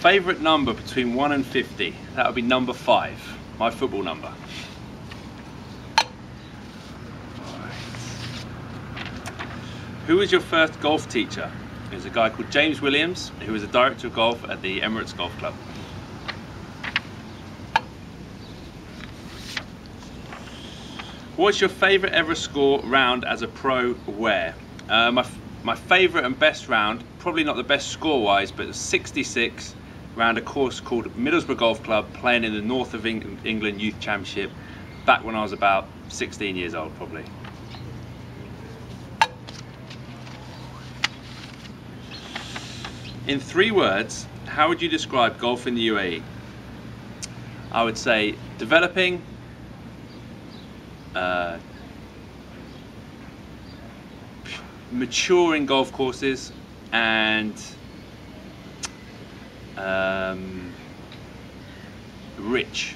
Favourite number between 1 and 50? That would be number 5, my football number. Who was your first golf teacher? It was a guy called James Williams, who was a director of golf at the Emirates Golf Club. What's your favourite ever score round as a pro where? Uh, my, my favourite and best round, probably not the best score wise, but 66 round a course called Middlesbrough Golf Club playing in the North of England Youth Championship back when I was about 16 years old probably. In three words, how would you describe golf in the UAE? I would say developing, uh, maturing golf courses, and um, rich.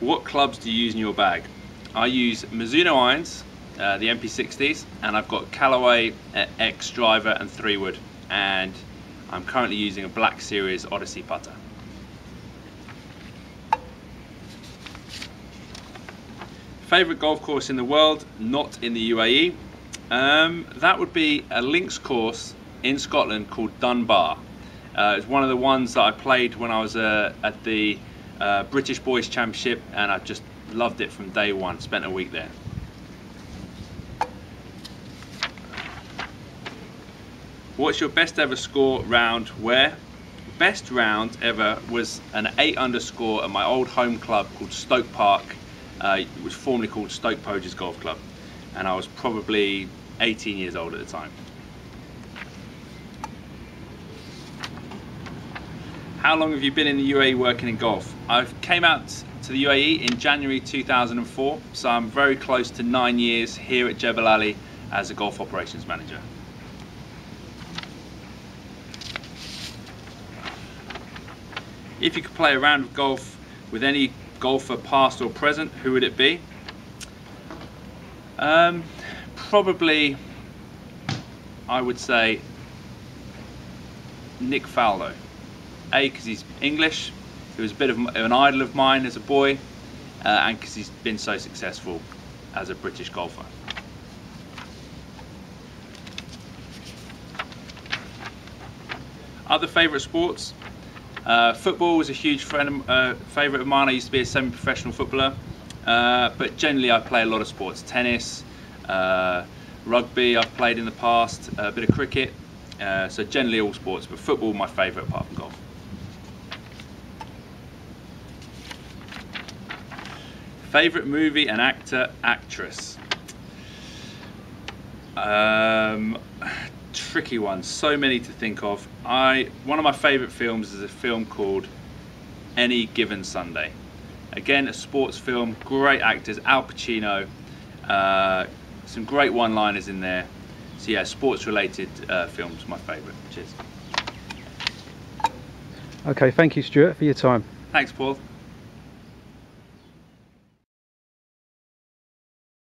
What clubs do you use in your bag? I use Mizuno irons, uh, the MP60s, and I've got Callaway uh, X driver and three wood, and I'm currently using a Black Series Odyssey putter. Favorite golf course in the world, not in the UAE. Um, that would be a links course in Scotland called Dunbar. Uh, it's one of the ones that I played when I was uh, at the uh, British Boys Championship and I just loved it from day one, spent a week there. What's your best ever score round where? Best round ever was an 8 underscore at my old home club called Stoke Park. Uh, it was formerly called Stoke Poges Golf Club and I was probably 18 years old at the time. How long have you been in the UAE working in golf? I came out to the UAE in January 2004, so I'm very close to nine years here at Jebel Ali as a golf operations manager. If you could play a round of golf with any golfer past or present, who would it be? Um, probably, I would say, Nick Faldo. A, because he's English, he was a bit of an idol of mine as a boy, uh, and because he's been so successful as a British golfer. Other favourite sports? Uh, football was a huge friend, uh, favourite of mine. I used to be a semi-professional footballer. Uh, but generally I play a lot of sports. Tennis, uh, rugby I've played in the past, a bit of cricket. Uh, so generally all sports, but football my favourite apart from golf. Favourite movie and actor, actress? Um, tricky one, so many to think of. I One of my favourite films is a film called Any Given Sunday. Again, a sports film, great actors, Al Pacino, uh, some great one-liners in there. So yeah, sports-related uh, films, my favourite. Cheers. Okay, thank you Stuart for your time. Thanks Paul.